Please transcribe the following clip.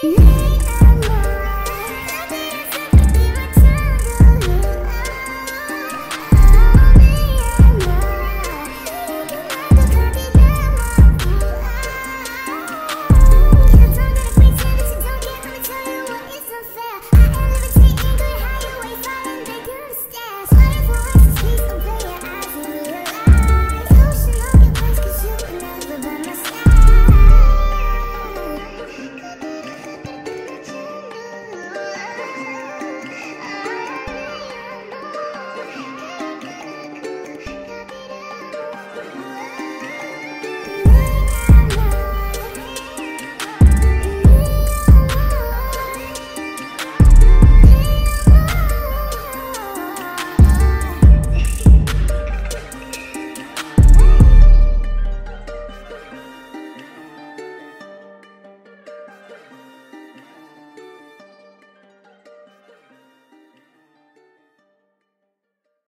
Mm-hmm.